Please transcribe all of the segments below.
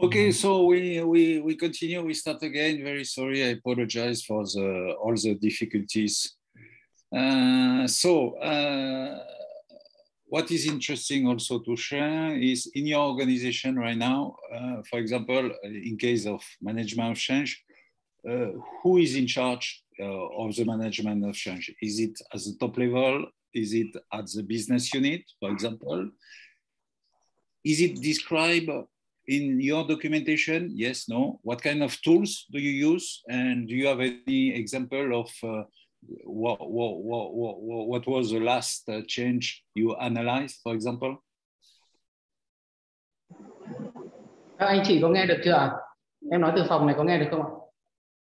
Okay, so we, we, we continue, we start again. Very sorry, I apologize for the, all the difficulties. Uh, so, uh, what is interesting also to share is in your organization right now, uh, for example, in case of management of change, uh, who is in charge uh, of the management of change? Is it at the top level? Is it at the business unit, for example? Is it described in your documentation? Yes, no. What kind of tools do you use? And do you have any example of uh, what, what, what, what, what was the last uh, change you analyzed, for example? Các anh chị có nghe được chưa? Em nói từ phòng này có nghe được không ạ?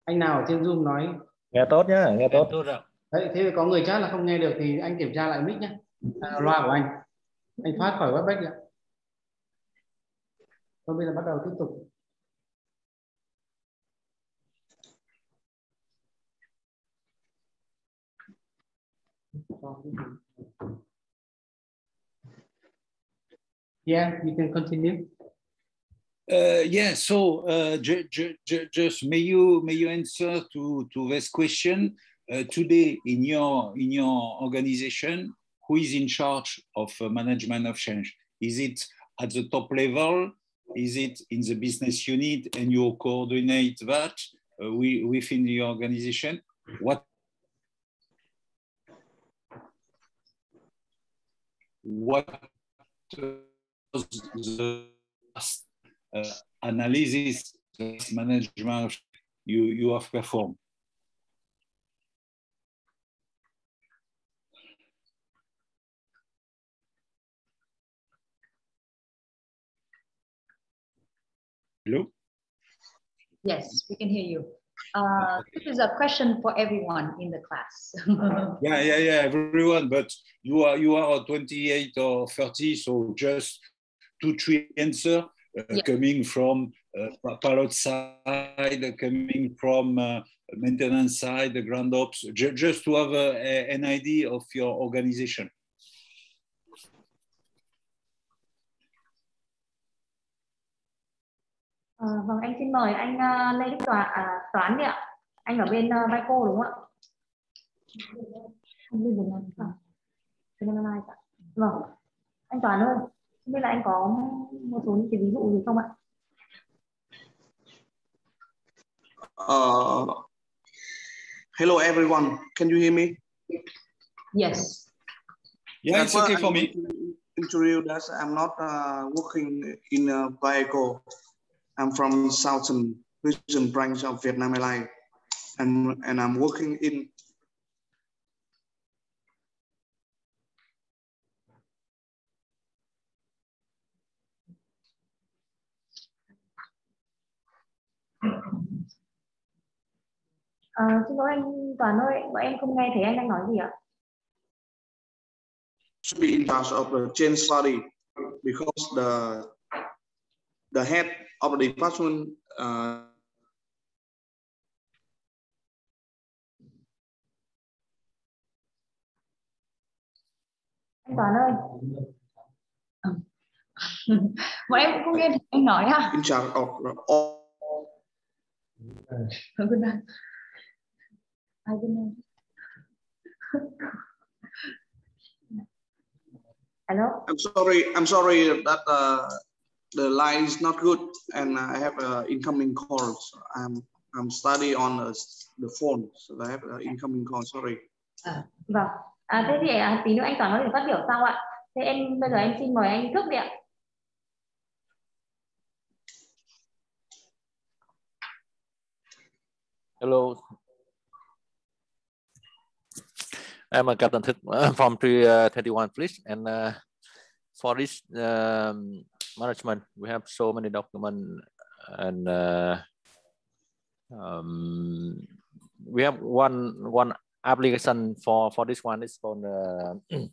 Anh nào ở trên Zoom nói nghe tốt nhá, nghe tốt. tốt rồi. Đấy, thế có người chat là không nghe được thì anh kiểm tra lại mic nhé. À, loa của anh. Anh thoát khỏi webex ạ. Thôi bây giờ bắt đầu tiếp tục. Yeah, you can continue. Uh, yeah, so uh, ju ju ju just may you may you answer to to this question uh, today in your in your organization. Who is in charge of uh, management of change? Is it at the top level? Is it in the business unit, and you coordinate that uh, we, within the organization? What what was the uh, analysis management you, you have performed? Hello? Yes, we can hear you. Uh, this is a question for everyone in the class. yeah, yeah, yeah, everyone. But you are you are 28 or 30, so just two, three answer uh, Yeah. coming from uh, pilot side, coming from uh, maintenance side, the ground ops, just to have a, a- an idea of your organization. Ờ, vâng, anh xin mời anh uh, Lê Đức Toán, à, Toán đi ạ. Anh ở bên uh, Vico đúng không ạ? Anh bên. Vâng. Năm nay ạ. Vâng. Anh Toán ơi, không biết là anh có một số những cái ví dụ gì không ạ? Uh, hello everyone, can you hear me? Yes. Yeah, it's okay for me. Introduce that I'm not uh, working in a vehicle. I'm from Southern Region branch of Vietnam Airlines, and and I'm working in Ờ, xin lỗi anh Toán ơi, bọn em không nghe thấy anh đang nói gì ạ? should be in charge of the change study because the the head of the department uh, Anh Toán ơi. Bọn em cũng không nghe thấy anh nói à? in charge of all Good night. Hi, good night. Hello. I'm sorry. I'm sorry that uh, the line is not good, and I have uh, incoming calls. I'm I'm study on the, the phone, so I have uh, incoming call. Sorry. Vâng. À, thế thì à, tí nữa anh Toán có thể phát biểu sau ạ. Thế em bây giờ em xin mời anh Thức đi ạ. Hello. I'm a Captain Thức uh, from 321 Fleet and uh, for this um, management. We have so many documents and uh, um, we have one one application for for this one. Is called uh,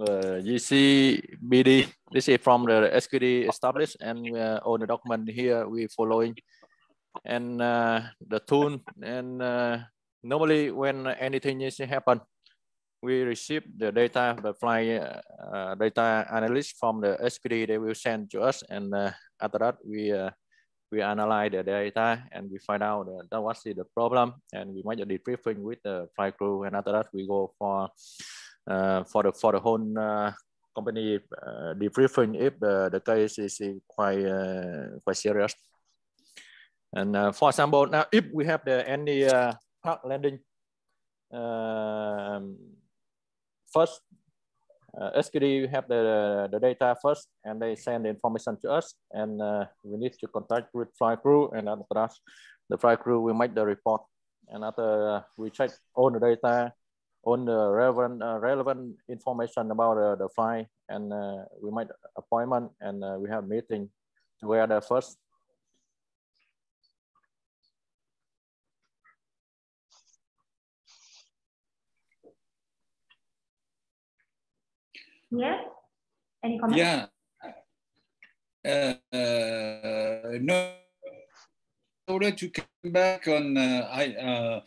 uh, GCBD. This is from the SQD established and uh, all the document here we following. And uh, the tool and uh, normally when anything is happen we receive the data, the flight uh, data analyst from the SPD, they will send to us. And uh, after that, we uh, we analyze the data and we find out uh, that what's the problem. And we make a debriefing with the flight crew. And after that, we go for uh, for the for the whole uh, company debriefing if the, case is quite quite serious. And for example, now if we have the any park landing um, first uh, SKD have the, the data first and they send the information to us and uh, we need to contact with flight crew and after that the flight crew will make the report. And after uh, we check all the data on the relevant uh, relevant information about uh, the flight and uh, we make appointment and we have meeting where the first Yes. Any comment? Yeah. Uh, uh, no. In order to come back on, uh, I uh,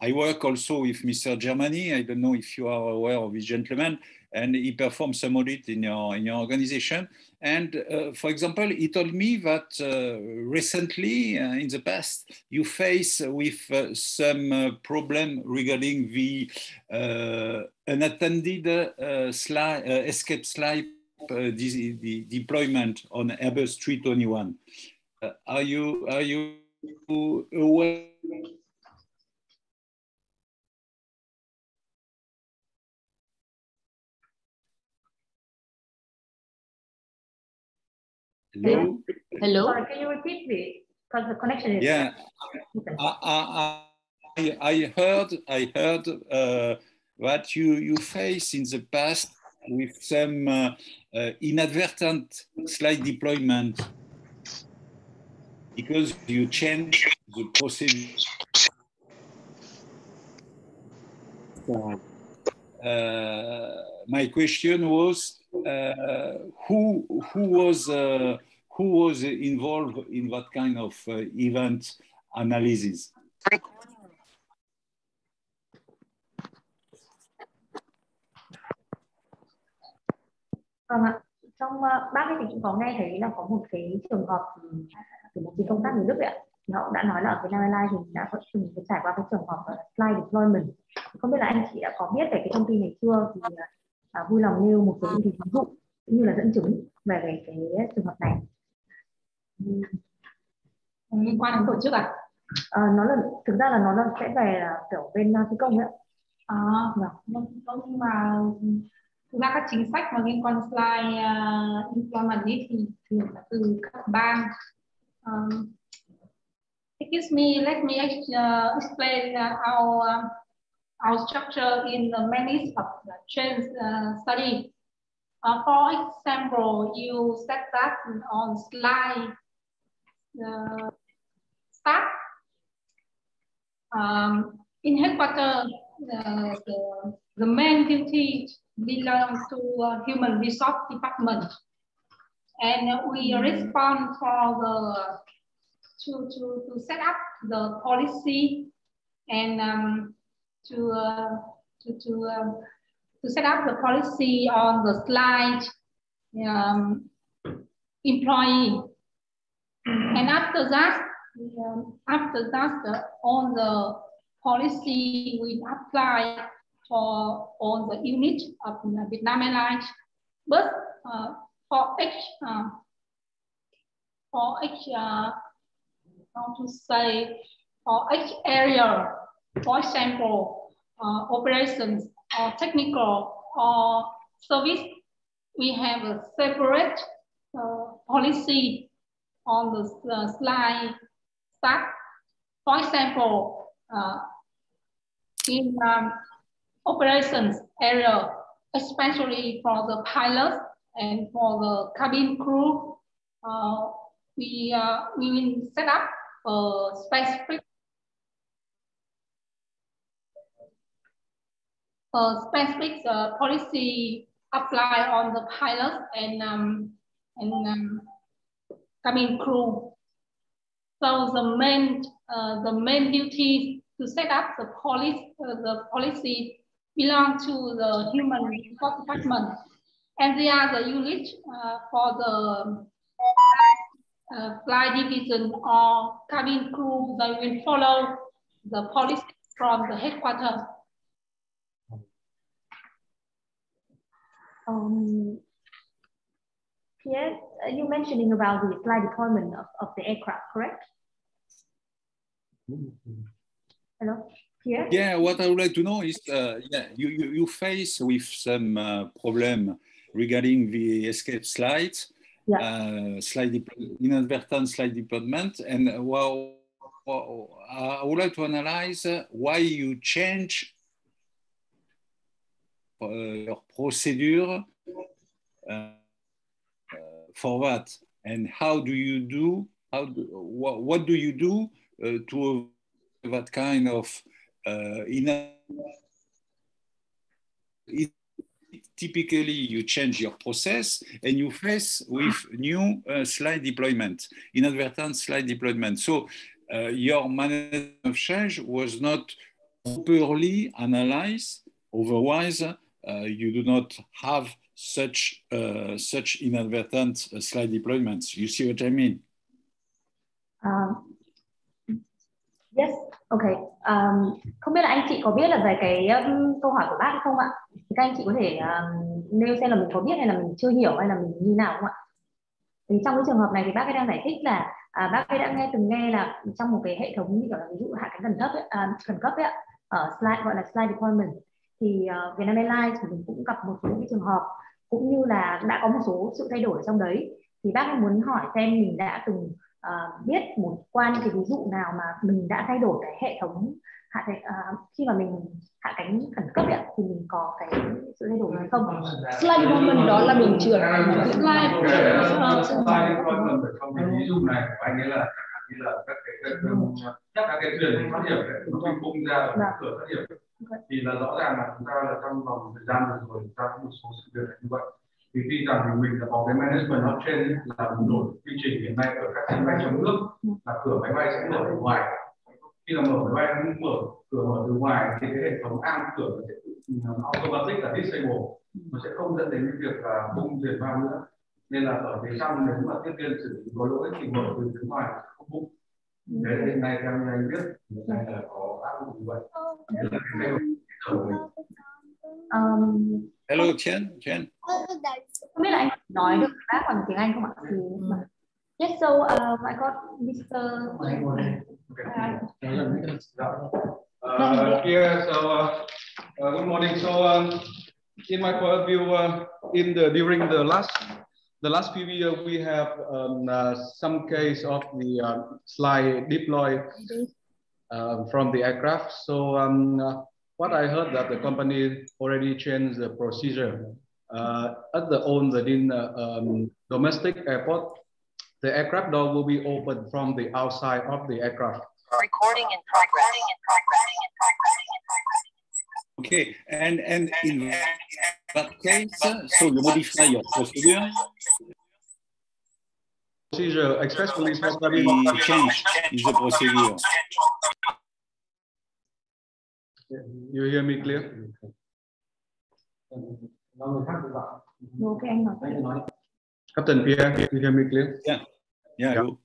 I work also with Mr. Germany. I don't know if you are aware of this gentleman, and he performed some audit in your in your organization. And uh, for example, he told me that uh, recently, uh, in the past, you face with uh, some uh, problem regarding the uh, unattended slide, escape slide de deployment on Airbus 321. are you are you aware? Hello? Hello? Sorry, can you repeat please? Because the connection is... Yeah, I, I, I heard, I heard uh, that you, you face in the past with some uh, uh, inadvertent slide deployment because you change the procedure. Uh, my question was uh, who who was uh, who was involved in that kind of event analysis? Vâng ạ. Trong ấy thì cũng có nghe thấy là có một cái trường hợp một cái công tác người Đức ạ. Họ đã nói là ở Vietnam Airlines thì đã có từng trải qua cái trường hợp slide deployment. Không biết là anh chị đã có biết về cái thông tin này chưa? Thì à, vui lòng nêu một số những ví dụ cũng như là dẫn chứng về về cái trường hợp này liên quan đến tổ chức à? à nó là thực ra là nó là sẽ về là kiểu bên phi công ấy à vâng nhưng mà thực ra các chính sách mà liên quan slide uh, employment ấy thì thường là từ các bang um, excuse me let me uh, explain uh, our uh, our structure in the many of uh, study. Uh, for example, you set that on slide uh, start. Um, in headquarters, the, the main duty belongs to human resource department. And we respond for the to, to, to set up the policy and um, to, uh, to, to, um, to set up the policy on the slide um, employee. And after that, um, after that, the, on the policy we apply for all the unit of Vietnam Airlines. But uh, for each, uh, for each, uh, how to say, for each area for example, uh, operations or technical or service, we have a separate uh, policy on the uh, slide start. For example, uh, in um, operations area, especially for the pilots and for the cabin crew, uh, we, uh, we will set up a specific uh, specific uh, policy apply on the pilots and um, and um, cabin crew. So the main uh, the main duty to set up the policy uh, the policy belong to the human resource department. And they are the unit uh, for the uh, flight division or cabin crew that will follow the policy from the headquarters. Um, Pierre, uh, you mentioning about the flight deployment of, of the aircraft, correct? Hello, Pierre? Yeah, what I would like to know is, uh, yeah, you, you, you face with some uh, problem regarding the escape slides, Yeah. uh, inadvertent slide deployment, and uh, well, well, I would like to analyze uh, why you change uh, your procedure uh, uh, for that, and how do you do? How do, what, what do you do uh, to that kind of uh, in typically you change your process and you face with new uh, slide deployment, inadvertent slide deployment. So uh, your management of change was not properly analyzed. Otherwise, uh, you do not have such uh, such inadvertent uh, slide deployments. You see what I mean? Um, yes, OK, Um, không biết là anh chị có biết là về cái um, câu hỏi của bác không ạ? Thì các anh chị có thể um, nêu xem là mình có biết hay là mình chưa hiểu hay là mình như nào không ạ? Thì trong cái trường hợp này thì bác ấy đang giải thích là à, bác ấy đã nghe từng nghe là trong một cái hệ thống như kiểu là ví dụ hạ cánh khẩn cấp ấy, à, khẩn cấp ấy, ạ, ở slide gọi là slide deployment thì ờ, uh, Vietnam Airlines thì mình cũng gặp một số cái trường hợp cũng như là đã có một số sự thay đổi ở trong đấy thì bác ấy muốn hỏi xem mình đã từng uh, biết một qua những cái ví dụ nào mà mình đã thay đổi cái hệ thống hạ cánh, uh, khi mà mình hạ cánh khẩn cấp ấy, thì mình có cái sự thay đổi hay không? Slide deployment đó là đường trượt. Slide, cái ví dụ này của anh ấy là chẳng hạn như là các cái các, các, các cái thuyền thoát hiểm nó bị bung ra ở Dạ. cửa thoát hiểm. Thì là rõ ràng là chúng ta là trong vòng thời gian vừa rồi chúng ta có một số sự việc như vậy thì tuy rằng mình đã có cái management trên là đổi quy trình hiện nay ở các sân bay trong nước là cửa máy bay sẽ mở từ ngoài khi là mở máy bay nó mở cửa mở từ ngoài thì cái hệ thống am cửa nó sẽ automatic là disable nó sẽ không dẫn đến cái việc là bung thuyền vào nữa nên là ở phía trong nếu mà tiếp viên xử lý có lỗi thì mở từ phía ngoài không bung đấy là hiện nay theo như anh biết hiện nay là có áp dụng như vậy là um, Hello, Chen. Chen. không biết là anh nói được bác bằng tiếng Anh không ạ? Thì Yes, so uh, I got Mr. Uh, yeah, so uh, uh, good morning. So um, in my point of view, uh, in the during the last the last few years, we have um, uh, some case of the uh, slide deploy uh, from the aircraft. So um, uh, what I heard that the company already changed the procedure uh, at the own within uh, um, domestic airport. The aircraft door will be opened from the outside of the aircraft. Recording in progress. Okay, and and in that case, so you modify your procedure, Procedure, express release must be we change is the procedure. You hear me clear? Ok. Captain Pierre, you hear me clear? Yeah, Yeah. you-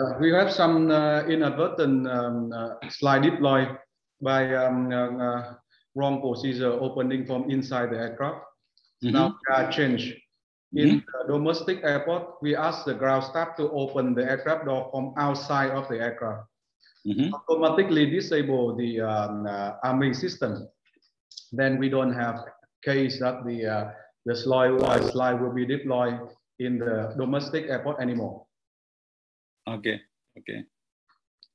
Uh, we have some uh, inadvertent um, uh, slide deploy by um, uh, uh, wrong procedure opening from inside the aircraft. Mhm. Now we are changed. In the domestic airport, we ask the ground staff to open the aircraft door from outside of the aircraft. Mhm. automatically disable the um, uh, arming system, then we don't have case that the uh, the slide, slide will be deployed in the domestic airport anymore. Okay, okay.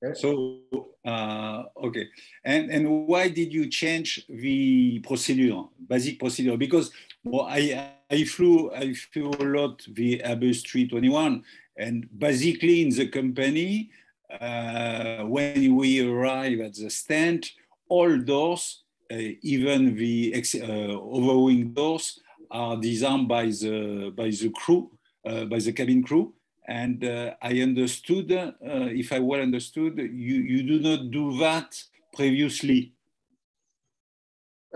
Okay. So, uh, okay. And, and why did you change the procedure, basic procedure? Because well, I, I flew, I flew a lot the Airbus 321 and basically in the company, when we arrive at the stand, all doors, uh, even the uh, overwing doors, are disarmed by the by the crew, uh, by the cabin crew. And uh, I understood, uh, if I well understood, you, you do not do that previously.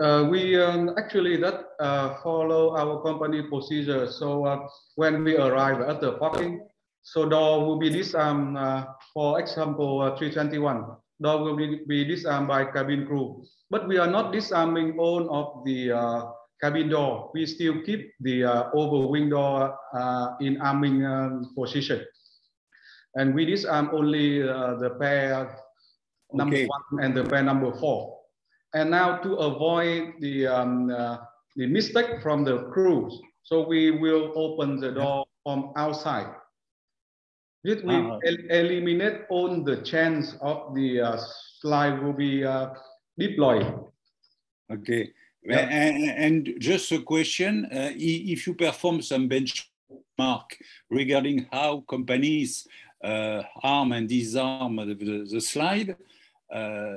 Uh, we um, actually that uh, follow our company procedure. So uh, when we arrive at the parking, so door will be disarmed. Uh, for example, uh, 321 door will be, be disarmed by cabin crew. But we are not disarming all of the uh, cabin door. We still keep the over wing door in arming um, position, and we disarm only the pair number Okay. one and the pair number four. And now to avoid the, um, uh, the mistake from the crews, so we will open the door from outside. This will Ah. el- eliminate all the chance of the uh, slide will be uh, deployed. Okay. Yeah. And, and just a question, uh, if you perform some benchmark regarding how companies uh, arm and disarm the, the, the slide, uh,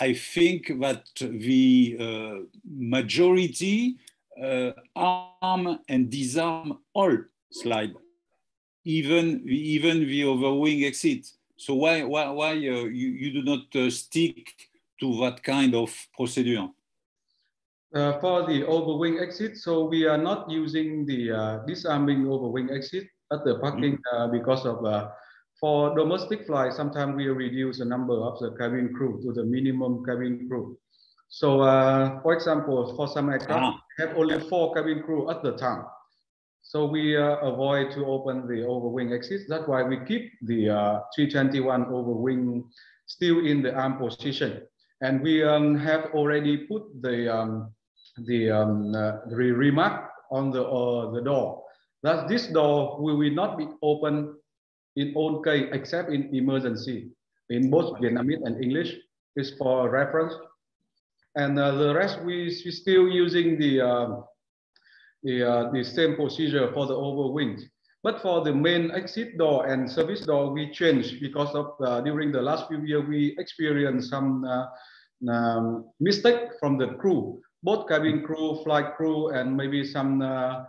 I think that the uh, majority uh, arm and disarm all slide, even, even the overwing exit. So why, why, why uh, you, you do not uh, stick to that kind of procedure? Uh, for the overwing exit, so we are not using the uh, disarming overwing exit at the parking uh, because of uh, for domestic flights, sometimes we reduce the number of the cabin crew to the minimum cabin crew. So, uh, for example, for some aircraft, Ah. we have only four cabin crew at the time. So we uh, avoid to open the overwing exit. That's why we keep the uh, 321 overwing still in the arm position. And we um, have already put the um, the, um, uh, the remark on the uh, the door. That this door will, will not be open in all case except in emergency. In both Vietnamese and English is for reference. And uh, the rest we we still using the uh, the uh, the same procedure for the overwings. But for the main exit door and service door, we changed because of uh, during the last few years we experienced some uh, um, mistake from the crew, both cabin crew, flight crew, and maybe some uh,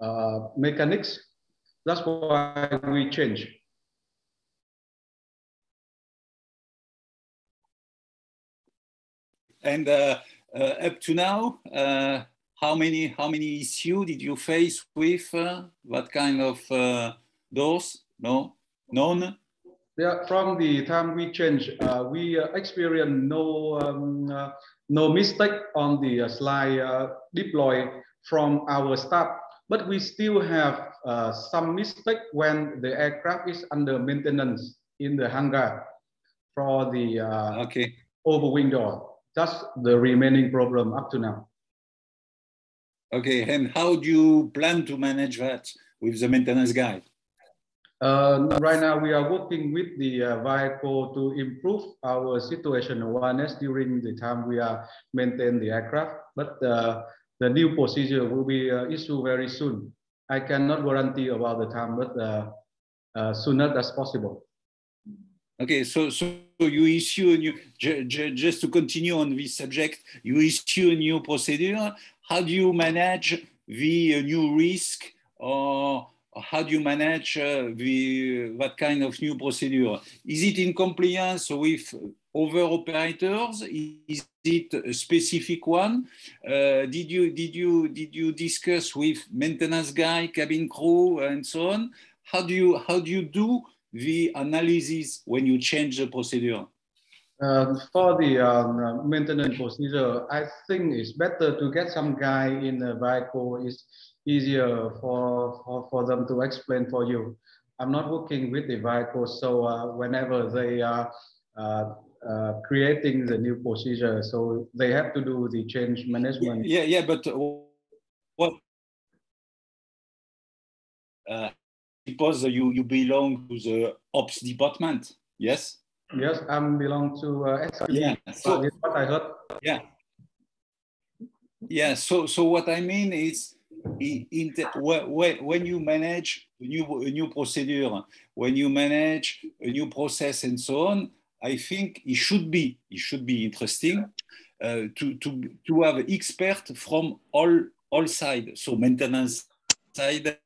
uh, mechanics. That's why we changed. And uh, uh, up to now, how many how many issue did you face with uh, that kind of uh? No, none. Yeah, from the time we change, uh, we uh, experience no um, uh, no mistake on the uh, slide uh, deploy from our staff, but we still have uh, some mistake when the aircraft is under maintenance in the hangar for the uh, Okay. overwing door. That's the remaining problem up to now. Okay. And how do you plan to manage that with the maintenance guy? Uh, right now, we are working with the uh, VAECO to improve our situation awareness during the time we are maintain the aircraft. But uh, the new procedure will be uh, issued very soon. I cannot guarantee about the time, but uh, uh, sooner as possible. Okay, so so you issue a new ju- ju- just to continue on this subject, you issue a new procedure. How do you manage the uh, new risk, or how do you manage uh, the that kind of new procedure? Is it in compliance with other operators? Is it a specific one? Uh, did you did you did you discuss with maintenance guy, cabin crew, and so on? How do you how do you do the analysis when you change the procedure? Uh, for the um, uh, maintenance procedure, I think it's better to get some guy in the VAECO. It's easier for, for, for them to explain for you. I'm not working with the VAECO, so uh, whenever they are uh, uh, creating the new procedure, so they have to do the change management. Yeah, yeah, but uh, what? Suppose you you belong to the ops department, yes? Yes, I'm belong to uh. Yeah. So So what I heard. yeah, yeah. So so what I mean is, in, in the, when when you manage a new a new procedure, when you manage a new process and so on, I think it should be it should be interesting uh, to to to have experts from all all sides. So maintenance side,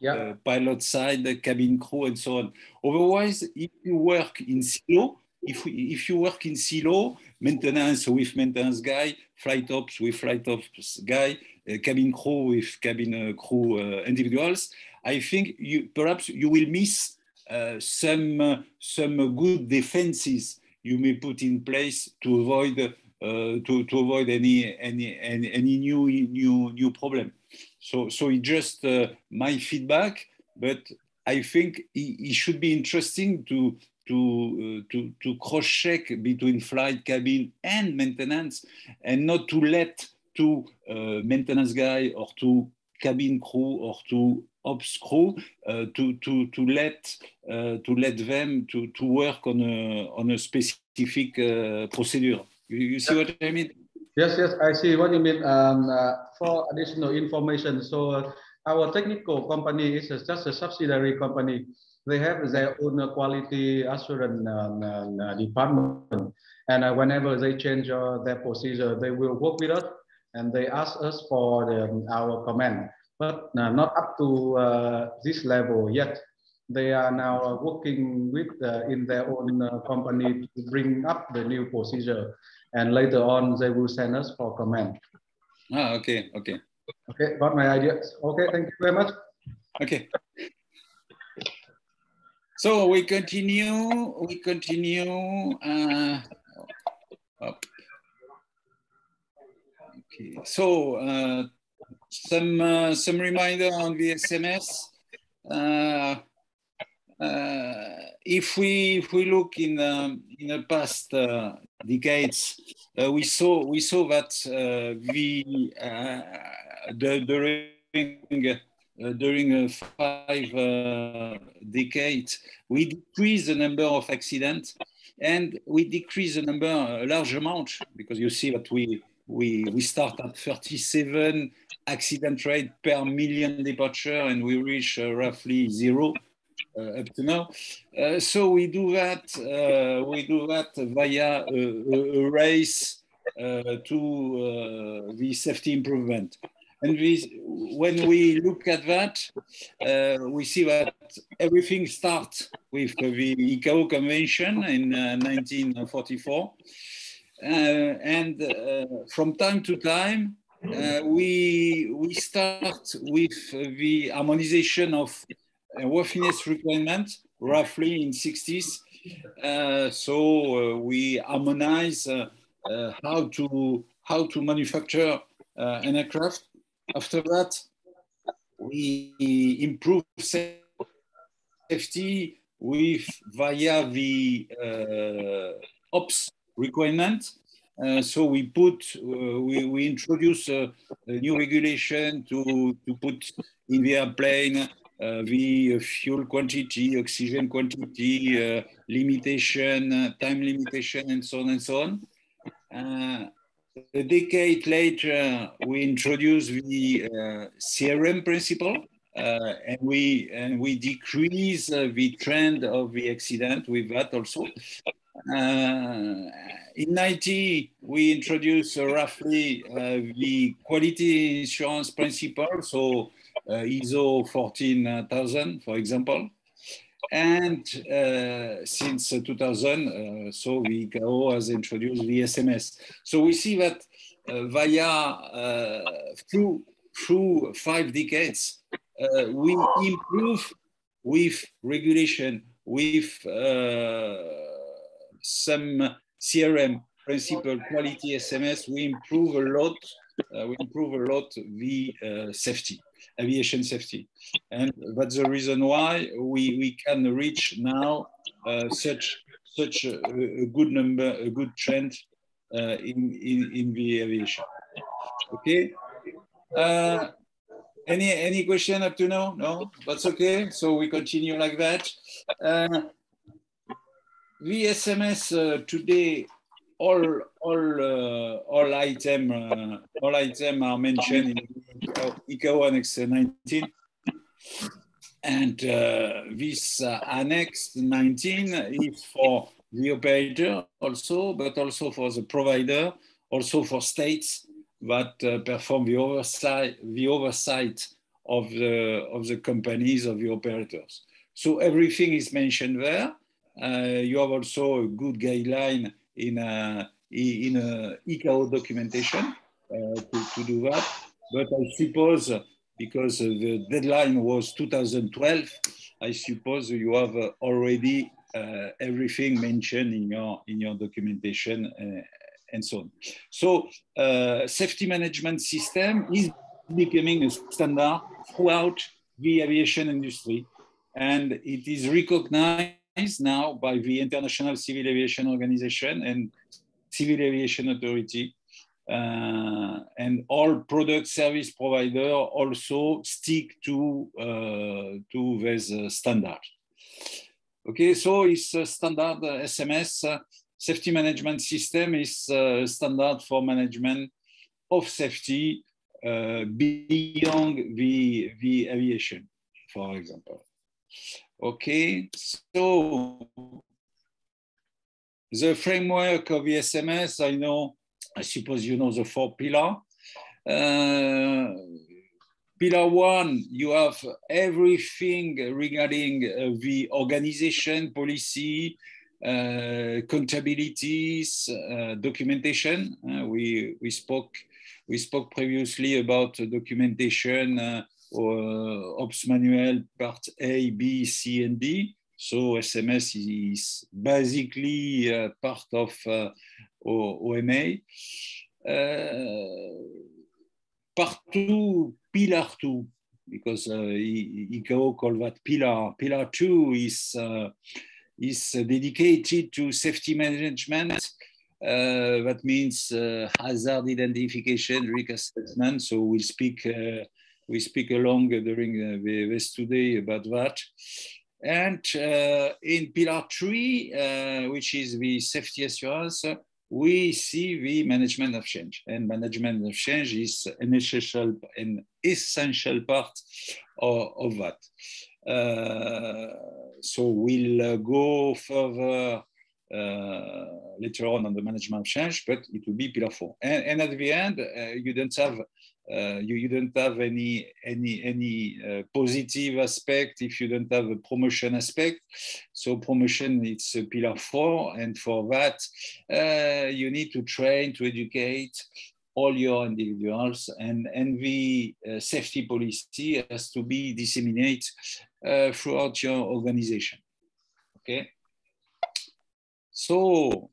Yeah. uh, pilot side, the cabin crew, and so on. Otherwise, if you work in silo, if, we, if you work in silo, maintenance with maintenance guy, flight ops with flight ops guy, uh, cabin crew with cabin uh, crew uh, individuals, I think you perhaps you will miss uh, some uh, some good defenses you may put in place to avoid uh, to, to avoid any any any, any new new new problem. So so it's just my feedback, but I think it, should be interesting to to, uh, to, to cross-check between flight, cabin, and maintenance, and not to let two uh, maintenance guy or two cabin crew or two ops crew uh, to, to, to, let, uh, to let them to, to work on a, on a specific uh, procedure. You, you see what I mean? Yes, yes, I see what you mean. Um, uh, for additional information, so our technical company is just a subsidiary company they have their own quality assurance um, uh, department. And uh, whenever they change uh, their procedure, they will work with us and they ask us for the, our comment, but not up to this level yet they are now working with uh, in their own uh, company to bring up the new procedure and later on they will send us for comment ah okay okay okay got my ideas. okay thank you very much okay so we continue, we continue. Uh, okay, so uh, some uh, some reminder on the SMS. Uh, if we if we look in um, in the past uh, decades, we saw we saw that the the during uh, during uh, five uh, decades, we decrease the number of accidents and we decrease the number a large amount because you see that we we we start at 37 accident rate per million departure and we reach uh, roughly zero uh, up to now. Uh, so we do that we do that via a, a race to the safety improvement. And we, when we look at that, uh, we see that everything starts with the ICAO Convention in uh, 1944. Uh, and uh, from time to time, uh, we, we start with the harmonization of worthiness requirement, roughly in 60s. so we harmonize how to how to manufacture uh, an aircraft after that, we improve safety with via the uh, ops requirement. Uh, so we put, uh, we, we introduce a, new regulation to, to put in the airplane uh, the fuel quantity, oxygen quantity, uh, limitation, uh, time limitation, and so on and so on a decade later, we introduced the uh, CRM principle, uh, and we and we decrease uh, the trend of the accident with that also. Uh, in 90, we introduced uh, roughly uh, the quality insurance principle, so ISO 14000, for example. And uh, since uh, 2000, uh, so the ICAO has introduced the SMS. So we see that uh, via uh, through through five decades, uh, we improve with regulation, with some CRM principle, quality SMS. We improve a lot. we improve a lot the safety aviation safety. And that's the reason why we, we can reach now uh, such such a, a, good number, a good trend uh, in, in, in the aviation. Okay. Uh, any any question up to now? No, that's okay. So we continue like that. Uh, VSMS uh, today all all uh, all item uh, all item are mentioned in ICAO Annex 19. And uh, this uh, Annex 19 is for the operator also, but also for the provider, also for states that uh, perform the oversight, the oversight of the, of the companies, of the operators. So everything is mentioned there. uh, you have also a good guideline in a, in a ICAO documentation uh, to, to do that. But I suppose because the deadline was 2012, I suppose you have already uh, everything mentioned in your in your documentation uh, and so on. So uh, safety management system is becoming a standard throughout the aviation industry, and it is recognized now by the International Civil Aviation Organization and Civil Aviation Authority. Uh, and all product service provider also stick to uh, to this uh, standard. Okay, so it's a standard SMS safety management system is standard for management of safety uh, beyond the, the aviation, for example. Okay, so the framework of the SMS, I know, I suppose you know the four pillar. Uh, pillar one, you have everything regarding uh, the organization, policy, uh, accountabilities, uh, documentation. Uh, we, we, spoke, we spoke previously about documentation uh, Ops Manual Part A, B, C, and D. So SMS is basically uh, part of uh, OMA. part two, pillar two, because uh, ICAO call that pillar. Pillar two is is dedicated to safety management. Uh, that means uh, hazard identification, risk assessment. So we'll speak, uh, we speak along during the this today about that. And uh, in pillar three, uh, which is the safety assurance, we see the management of change. And management of change is an essential, an essential part of, of that. Uh, so we'll uh, go further uh, later on on the management of change, but it will be pillar four. And, and at the end, you don't have uh, you, you don't have any any any uh, positive aspect if you don't have a promotion aspect. So promotion it's a pillar four, and for that uh, you need to train to educate all your individuals, and and the safety policy has to be disseminated uh, throughout your organization. Okay. So,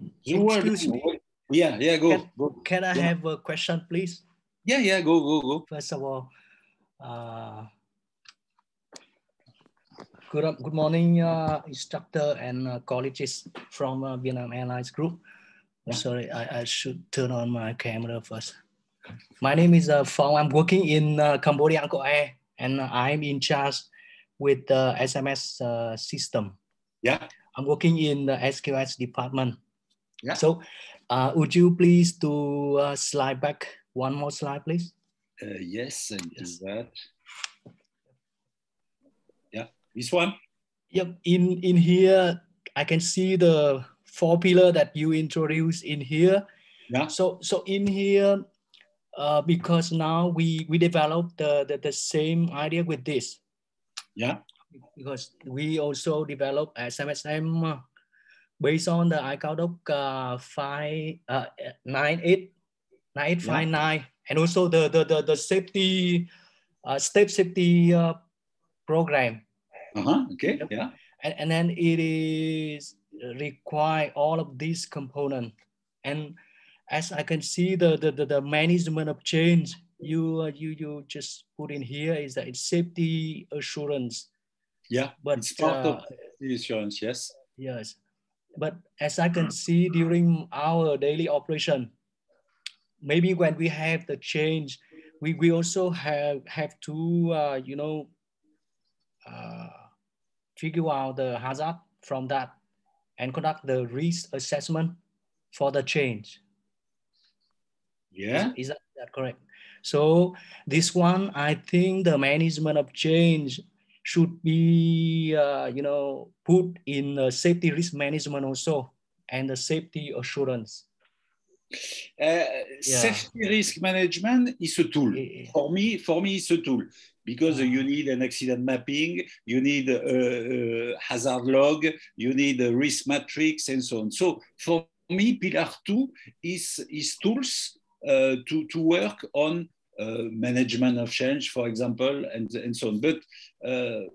uh, Excuse me. Yeah, yeah, go. Can, go. can I go. have a question, please? Yeah, yeah, go, go, go. First of all, uh, good, good morning, uh, instructor and uh, colleges from uh, Vietnam Airlines Group. Yeah. Sorry, I, I should turn on my camera first. My name is uh, Phong. I'm working in uh, Cambodia Angkor Air, and I'm in charge with the SMS uh, system. Yeah. I'm working in the SQS department. Yeah. So, uh, would you please do uh, slide back one more slide, please? Uh, yes, and Yes. do that. Yeah, this one. Yep. In in here, I can see the four pillar that you introduced in here. Yeah. So so in here, uh, because now we we develop the, the the same idea with this. Yeah. Because we also develop SMSM based on the ICAO uh, five uh, nine eight nine eight five nine, and also the the the, the safety uh, step safety uh, program Uh huh. Okay. Yep. Yeah. and, and then it is require all of these component and as i can see the the, the, the management of change you uh, you you just put in here is that it's safety assurance Yeah. but it's part uh, of the assurance. Yes. yes but as i can see during our daily operation maybe when we have the change we, we also have have to uh, you know uh, figure out the hazard from that and conduct the risk assessment for the change. Yeah. is, is that, that correct? So this one i think the management of change should be uh, you know put in the safety risk management also and the safety assurance Uh, Safety risk management is a tool. Eh, For me, for me, it's a tool because you need an accident mapping, you need a, a hazard log, you need a risk matrix, and so on. So for me, pillar two is, is tools uh, to, to work on management of change, for example, and, and so on. But uh,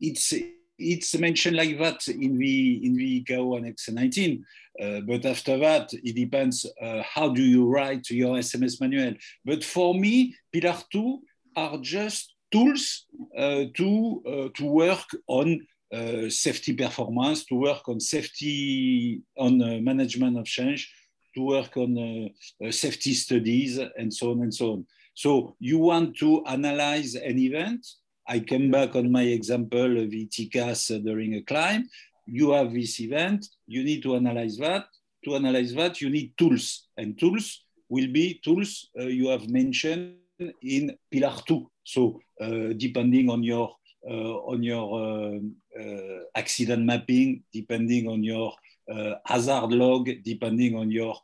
it's it's mentioned like that in the in the ICAO Annex 19. Uh, but after that, it depends uh, how do you write your SMS manual. But for me, pillar two are just tools uh, to uh, to work on uh, safety performance, to work on safety on uh, management of change, to work on safety studies, and so on and so on. So you want to analyze an event. I come back on my example of TCAS during a climb. You have this event, you need to analyze that. To analyze that, you need tools, and tools will be tools uh, you have mentioned in pillar two. So uh, depending on your uh, on your uh, uh, accident mapping, depending on your uh, hazard log, depending on your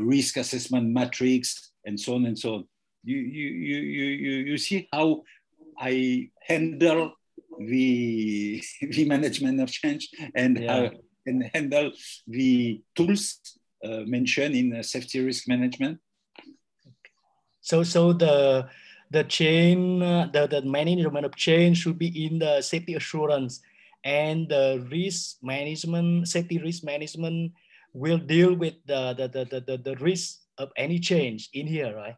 risk assessment matrix, and so on and so on you, you, you, you, you see how I handle the, the management of change and, yeah. uh, and handle the tools uh, mentioned in safety risk management. So, so the the chain, uh, the, the management of change should be in the safety assurance and the risk management, safety risk management will deal with the, the, the, the, the risk of any change in here, right?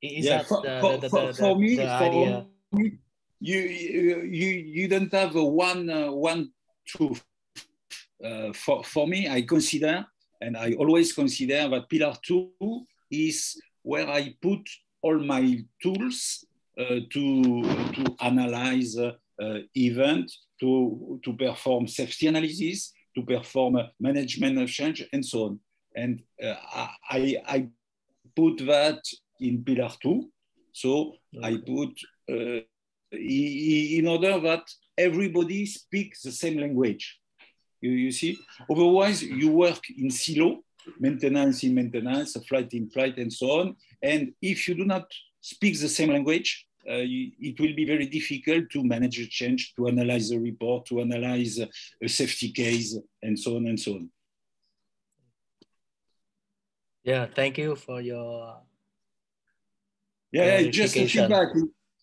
Is yeah, for, the, for, the, the, for me, for me, you, you, you don't have a one, uh, one truth. Uh, for, for me, I consider, and I always consider that pillar two is where I put all my tools uh, to, to analyze uh, event, to, to perform safety analysis, to perform management of change, and so on. And uh, I, I put that in pillar two. So okay. I put uh, in order that everybody speaks the same language. You, you see, otherwise you work in silo, maintenance in maintenance, flight in flight, and so on. And if you do not speak the same language, uh, it will be very difficult to manage a change, to analyze a report, to analyze a safety case, and so on and so on. Yeah, thank you for your yeah, just a feedback.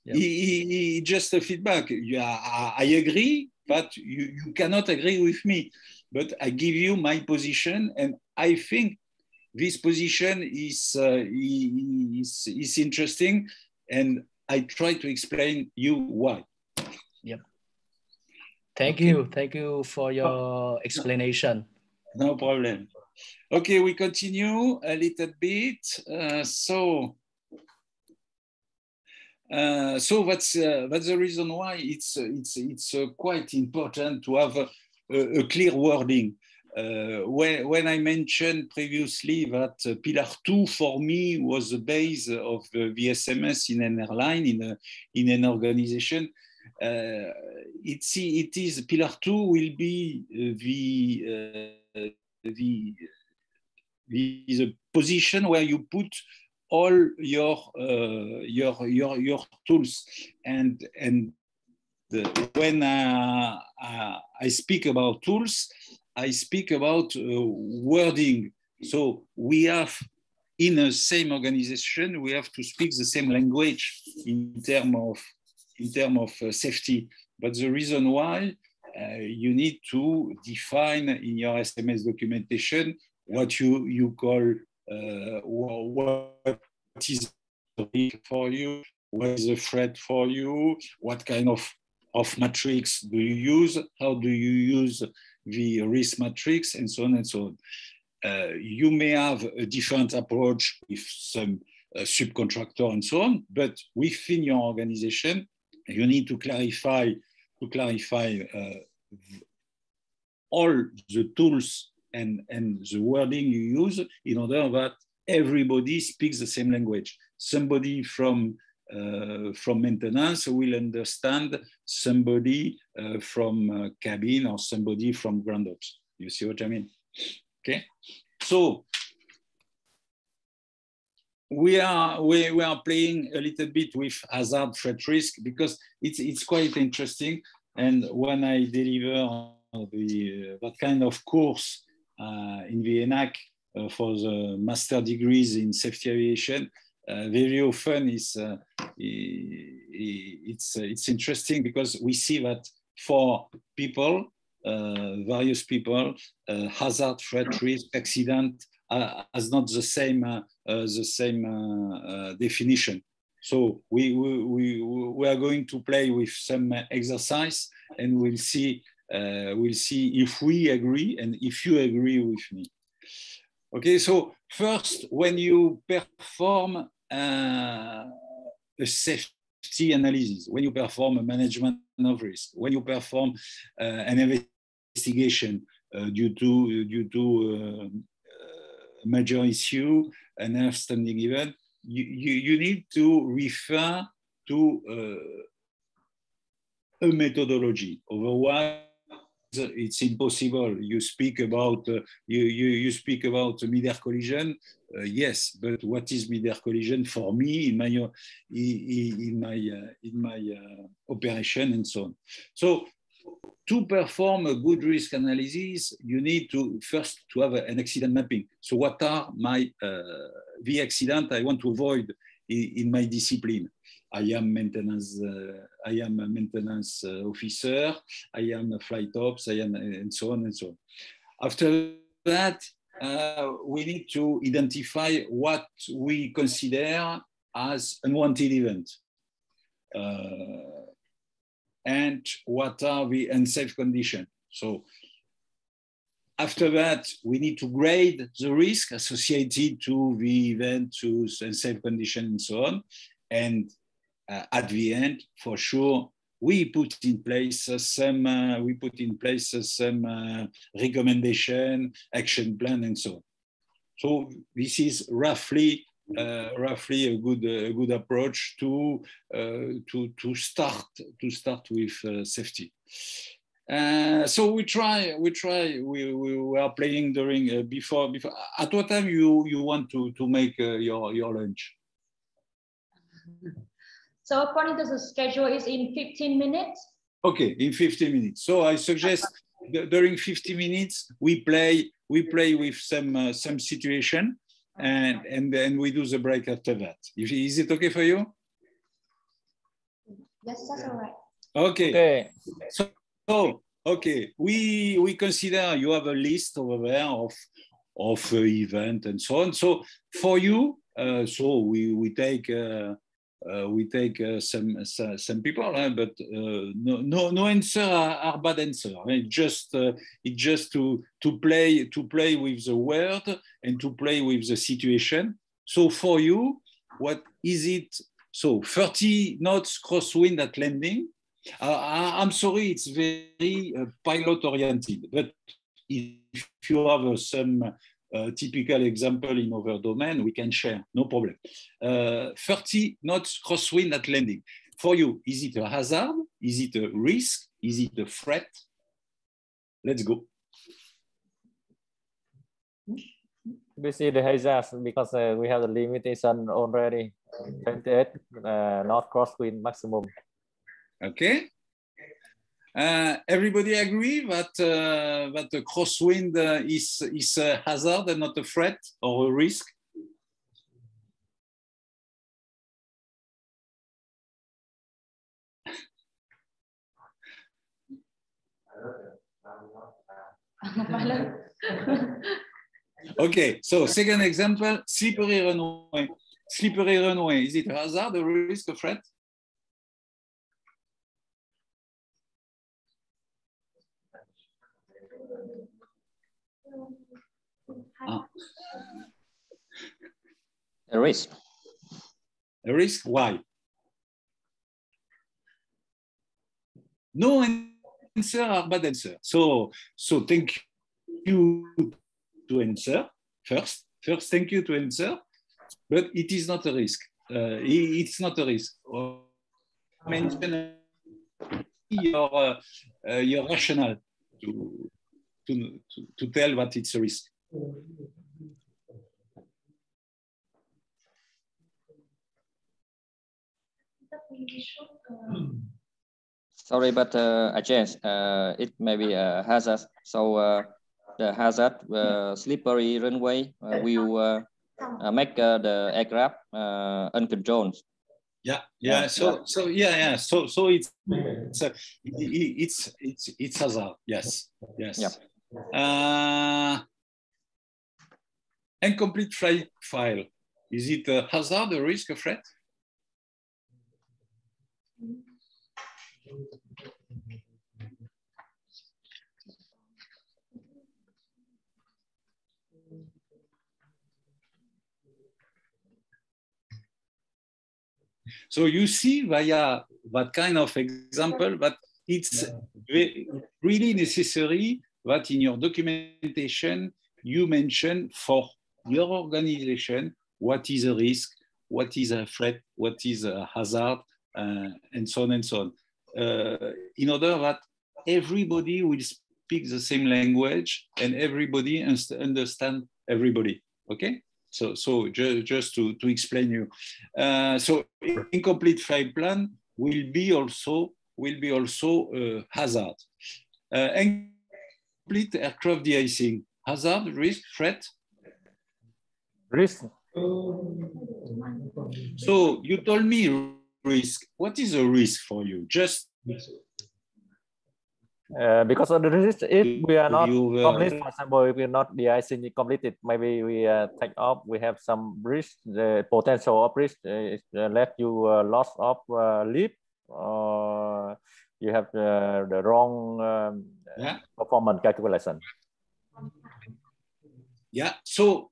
Yeah. He, he, just a feedback. Yeah, I, I agree, but you, you cannot agree with me. But I give you my position, and I think this position is, uh, is, is interesting, and I try to explain you why. Yep. Thank okay. you. Thank you for your explanation. No problem. Okay, we continue a little bit. Uh, so, uh, so that's uh, that's the reason why it's it's it's uh, quite important to have a, a, clear wording. Uh, when, when I mentioned previously that uh, pillar two for me was the base of the SMS in an airline in a, in an organization, it's it is pillar two will be the the the, the position where you put all your uh, your your your tools and and the, when uh, uh, I speak about tools, I speak about wording. So we have in the same organization, we have to speak the same language in terms of in term of safety. But the reason why uh, you need to define in your SMS documentation what you you call uh, what is for you, what is a threat for you, what kind of, of matrix do you use, how do you use the risk matrix, and so on and so on. Uh, you may have a different approach with some uh, subcontractor and so on, but within your organization, you need to clarify to clarify uh, all the tools and, and the wording you use in order that everybody speaks the same language. Somebody from uh, from maintenance will understand somebody uh, from uh, cabin or somebody from ground ops. You see what I mean? Okay. So we are we, we are playing a little bit with hazard threat risk because it's it's quite interesting. And when I deliver the that kind of course uh, in VNAC uh, for the master degrees in safety aviation, uh, very often is uh, it's it's interesting because we see that for people, uh, various people, uh, hazard, threat, risk, accident uh, has not the same the same definition. So we, we, we, we are going to play with some exercise and we'll see, uh, we'll see if we agree and if you agree with me. Okay, so first, when you perform uh, a safety analysis, when you perform a management of risk, when you perform uh, an investigation uh, due to, due to a major issue, an outstanding event, you, you, you need to refer to uh, a methodology. Otherwise, it's impossible. You speak about uh, you, you, you speak about mid-air collision. Uh, yes, but what is mid-air collision for me in my in, my uh, in my uh, operation and so on. So to perform a good risk analysis, you need to first to have an accident mapping. So what are my uh, the accident I want to avoid in, in my discipline? I am maintenance, uh, I am a maintenance uh, officer, I am a flight ops, I am, and so on and so on. After that, uh, we need to identify what we consider as unwanted event. Uh, and what are the unsafe conditions. So after that, we need to grade the risk associated to the event, to unsafe condition and so on. And at the end, for sure, we put in place uh, some, uh, we put in place uh, some uh, recommendation, action plan and so on. So this is roughly uh, roughly a good a good approach to uh, to to start to start with uh, safety. Uh, so we try we try we, we, we are playing during uh, before before at what time you you want to to make uh, your your lunch so according to the schedule is in 15 minutes okay in 15 minutes so i suggest during 50 minutes we play we play with some some situation and and then we do the break after that. Is it okay for you? Yes, that's all right. Okay. Okay. So, so okay, we we consider you have a list over there of of uh, event and so on. So for you, uh, so we we take. Uh, uh, we take uh, some, some, people, but uh, no no no answer are, are bad answer. I mean, just uh, it just to to play to play with the word and to play with the situation. So for you, what is it? So 30 knots crosswind at landing. Uh, I'm sorry, it's very uh, pilot oriented, but if you have some uh, typical example in our domain, we can share, no problem. Uh, 30 knots crosswind at landing. For you, is it a hazard? Is it a risk? Is it a threat? Let's go. We see the hazards because uh, we have the limitation already. 28 uh, knot crosswind maximum. Okay. Uh, everybody agree that uh, that the crosswind uh, is is a hazard and not a threat or a risk. okay, so second example, slippery runway. Slippery runway, is it a hazard, a risk, a threat? Ah. A risk. A risk? Why? No answer or bad answer. So, so thank you to answer first. First, thank you to answer, but it is not a risk. Uh, it's not a risk. Mention your uh, uh, your rationale to, to, to, to tell that it's a risk. Sorry, but uh, Ajay, uh, it may be a hazard. So uh, the hazard uh, slippery runway uh, will uh, uh, make uh, the aircraft uh, uncontrolled. Yeah, yeah. So, so yeah, yeah. So, so it's it's it's it's it's hazard. Yes, yes. Yeah. Uh, incomplete file. Is it a hazard, a risk, a threat? So you see via that kind of example that it's really necessary that in your documentation you mention for your organization what is a risk, what is a threat, what is a hazard, uh, and so on and so on. Uh, in order that everybody will speak the same language and everybody understand everybody. Okay. So, so ju- just to, to explain you, uh, so incomplete flight plan will be also will be also uh, hazard. Uh, incomplete aircraft de-icing, hazard, risk, threat. Risk. So you told me risk. What is a risk for you? Just Uh, because of the risk, if we are not You, uh, complete, for example, if we're not de-icing completed, maybe we uh, take off, we have some risk, the potential of risk uh, is, uh, left you uh, loss of uh, leap, or you have uh, the wrong um, Yeah. performance calculation. Yeah. So,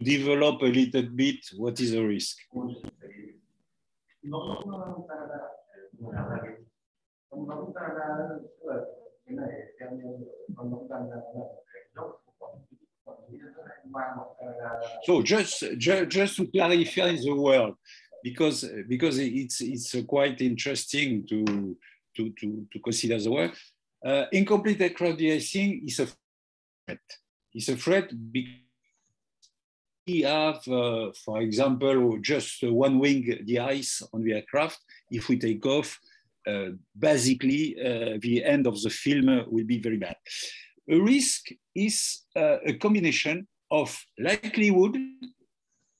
develop a little bit what is the risk. So just, ju- just to clarify the word, because because it's it's quite interesting to to to, to consider the word. Uh, incomplete aircraft de-icing is a threat. It's a threat because we have, uh, for example, just one wing de-ice on the aircraft. If we take off, uh, basically uh, the end of the film will be very bad. A risk is uh, a combination of likelihood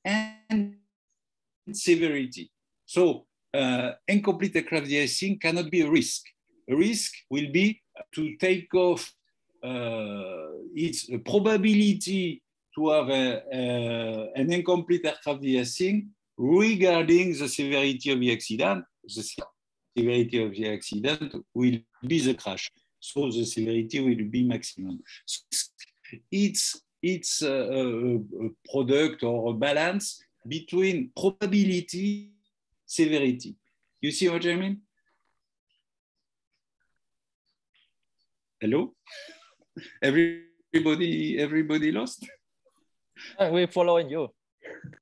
and severity. So uh, incomplete aircraft de-icing cannot be a risk. A risk will be to take off. Uh, it's probability to have a, a- an incomplete aircraft de-icing regarding the severity of the accident. The severity of the accident will be the crash. So the severity will be maximum. So it's it's a, a, a product or a balance between probability severity. You see what I mean? Hello? Everybody, everybody lost? We're following you.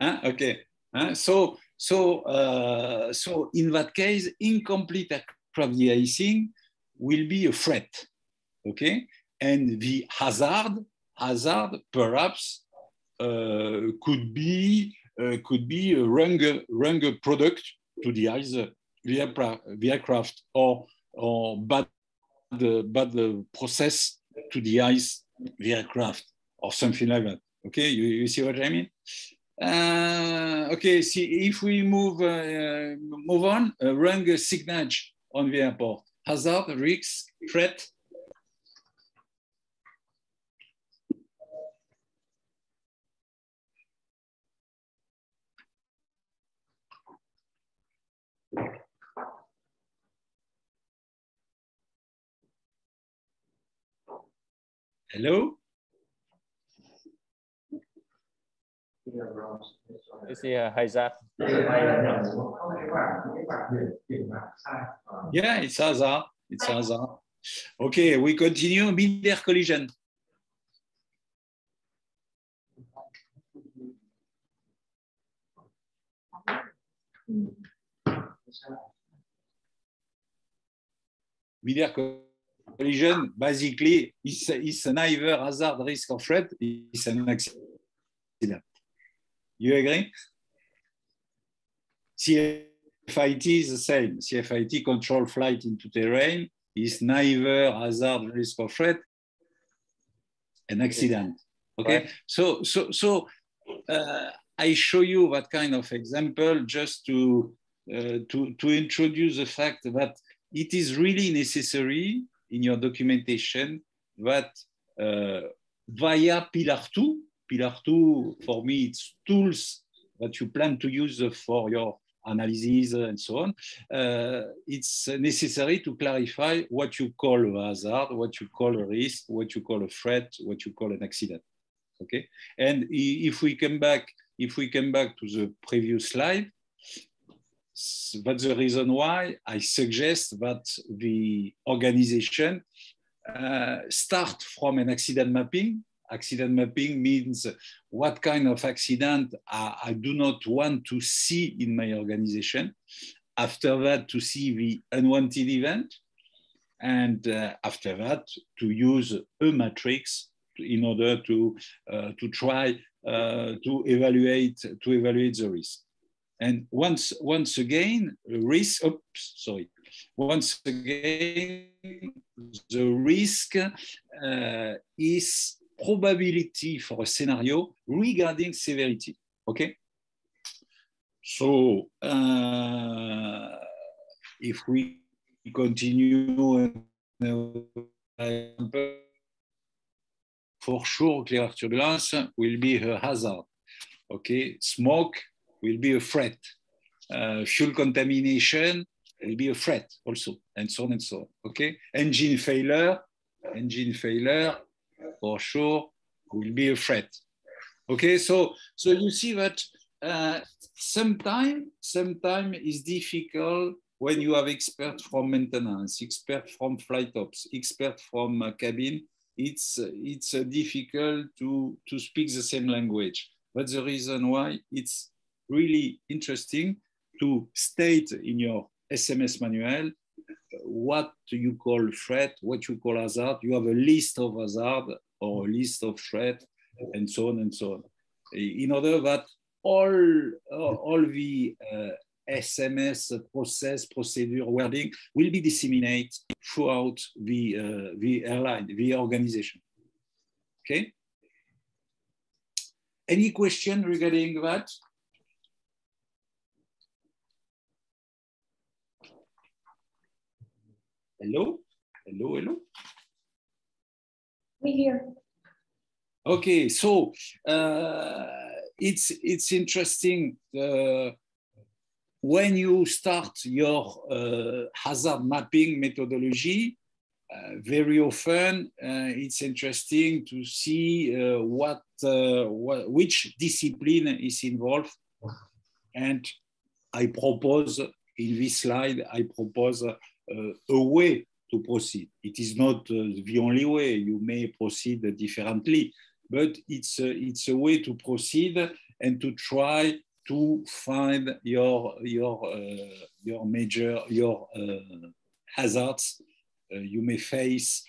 Huh? Okay. Huh? So, so, uh, so in that case, incomplete aircraft de-icing will be a threat. Okay. And the hazard, hazard perhaps uh, could be uh, could be a wrong, product to the, the aircraft- the aircraft or or bad the bad the process to de-ice the aircraft or something like that. Okay, you, you see what I mean? Uh, okay, see if we move uh, move on, uh, wrong signage on the airport, hazard, risk, threat. Hello. You see a hazard. Yeah, it's hazard. It's hazard. Okay, we continue. Mid-air collision. Mid-air basically it's is neither hazard, risk, or threat. It's an accident. You agree? CFIT is the same. CFIT control flight into terrain is neither hazard, risk, or threat. An accident. Okay. Right. So so so uh, I show you that kind of example just to uh, to to introduce the fact that it is really necessary in your documentation that uh, via Pillar 2, Pillar 2 for me it's tools that you plan to use for your analysis and so on, uh, it's necessary to clarify what you call a hazard, what you call a risk, what you call a threat, what you call an accident. Okay, and if we come back, if we come back to the previous slide, that's the reason why I suggest that the organization uh, start from an accident mapping. Accident mapping means what kind of accident I, I do not want to see in my organization. After that, to see the unwanted event. And uh, after that, to use a matrix in order to, uh, to try uh, to evaluate to evaluate the risk. And once once again, risk. Oops, sorry. Once again, the risk uh, is probability for a scenario regarding severity. Okay. So uh, if we continue, for sure, clear turbulence will be a hazard. Okay, smoke will be a threat. Uh, fuel contamination will be a threat also, and so on and so on. Okay, engine failure, engine failure for sure will be a threat. Okay, so so you see that uh, sometime sometime is difficult when you have expert from maintenance, expert from flight ops, expert from uh, cabin. It's it's uh, difficult to to speak the same language. That's the reason why it's really interesting to state in your SMS manual what you call threat, what you call hazard. You have a list of hazard or a list of threat, and so on and so on. In order that all all the uh, SMS process, procedure, wording will be disseminated throughout the uh, the airline, the organization. Okay. Any question regarding that? Hello? Hello, hello? We hear. Okay, so uh, it's it's interesting uh, when you start your uh, hazard mapping methodology. Uh, very often, uh, it's interesting to see uh, what, what which discipline is involved, and I propose in this slide. I propose a way to proceed. It is not the only way. You may proceed differently, but it's a, it's a way to proceed and to try to find your your uh, your major your uh, hazards uh, you may face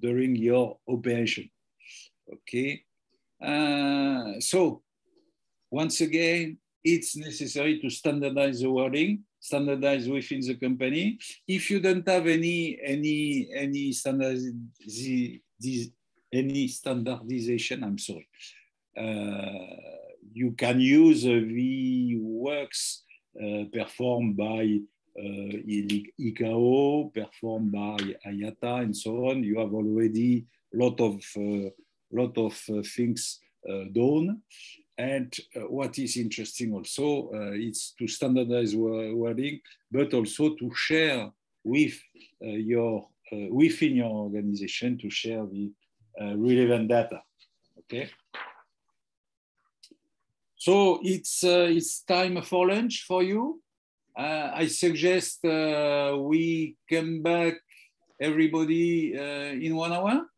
during your operation. Okay, so once again, it's necessary to standardize the wording standardize within the company. If you don't have any any any any standardization, I'm sorry. Uh, you can use uh, the works uh, performed by ICAO, performed by IATA, and so on. You have already lot of lot of things done. And uh, what is interesting also uh, is to standardize wording, but also to share with uh, your within your organization to share the relevant data. Okay. So it's it's time for lunch for you. I suggest we come back everybody in one hour.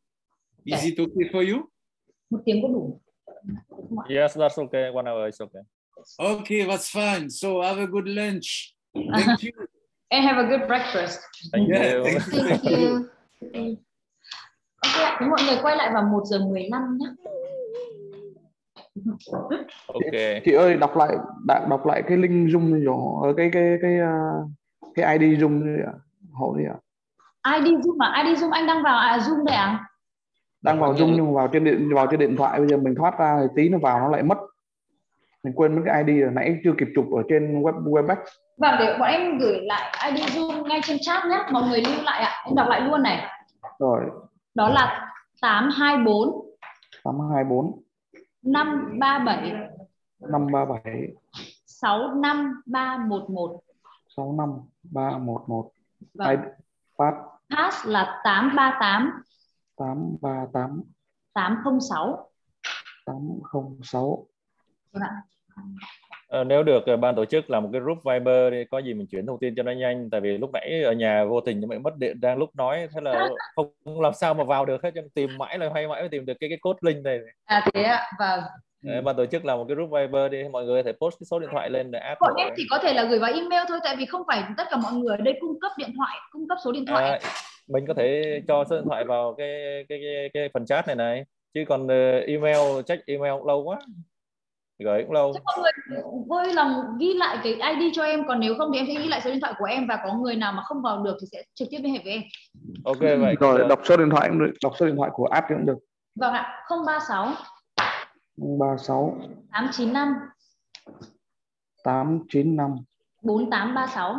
Is it okay for you? Yes, that's okay. One hour is okay. Okay, that's fine. So have a good lunch. Thank you. And have a good breakfast. Thank Yeah, you. thank you. Thank you. Thế mọi người quay lại vào 1 giờ 15 nhé. ok chị ơi đọc lại đọc, đọc lại cái link zoom cho cái cái cái cái, cái ID zoom đi ạ hộ đi ạ ID Zoom mà ID Zoom anh đang vào à, Zoom đây à? Đang vào zoom nhưng mà vào trên điện vào trên điện thoại bây giờ mình thoát ra thì tí nó vào nó lại mất mình quên mất cái ID rồi nãy chưa kịp chụp ở trên web webex Vâng, để bọn em gửi lại ID Zoom ngay trên chat nhé. Mọi người lưu lại ạ. Em đọc lại luôn này. rồi Đó là 824 824 537 537 65311. 65311 Vâng. ID phát Pass là 838 838 806. 806 Vâng ạ. Ờ, nếu được ờ, ban tổ chức làm một cái group Viber đi có gì mình chuyển thông tin cho nó nhanh tại vì lúc nãy ở nhà vô tình mà mất điện đang lúc nói thế là không làm sao mà vào được hết cho nên tìm mãi là hay mãi mới tìm được cái cái code link này À thế ạ. Vâng. Ờ, ban tổ chức làm một cái group Viber đi mọi người có thể post cái số điện thoại lên để add Bọn em chỉ có thể là gửi vào email thôi tại vì không phải tất cả mọi người ở đây cung cấp điện thoại, cung cấp số điện thoại. à, mình có thể cho số điện thoại vào cái cái cái, cái phần chat này này chứ còn ờ, email check email cũng lâu quá gửi cũng lâu mọi người vui lòng ghi lại cái ID cho em còn nếu không thì em sẽ ghi lại số điện thoại của em và có người nào mà không vào được thì sẽ trực tiếp liên hệ với em. ok vậy rồi được. đọc số điện thoại cũng được đọc số điện thoại của app cũng được Vâng ạ, 036 36 895 895 4836.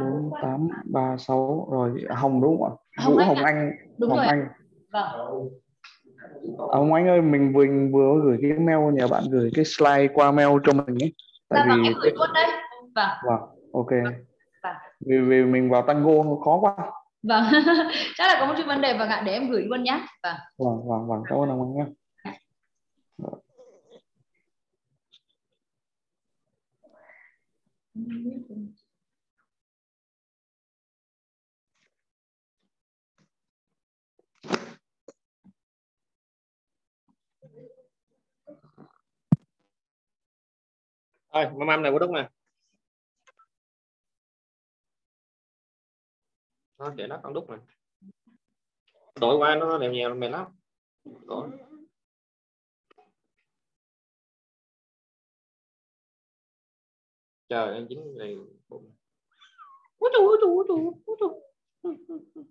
4836 rồi Hồng đúng không ạ Vũ Anh Hồng. Anh Đúng Hồng rồi. Anh Vâng. À, Hồng Anh ơi mình vừa vừa gửi cái mail nhờ bạn gửi cái slide qua mail cho mình ấy tại Dạ vâng, vì em gửi luôn. Vâng. vâng ok Vâng. vì vì mình vào tango khó quá Vâng. Chắc là có một chút vấn đề vâng ạ, để em gửi luôn nhé. Vâng. vâng vâng vâng cảm ơn Hồng Anh nhé Thôi, mâm mâm này của Đức nè. Thôi, để nó con đúc này, Đổi qua nó đẹp nhiều mệt lắm. Đổi. Trời, em chính này bụng. Ủa trời, ủa trời, ủa trời, ủa.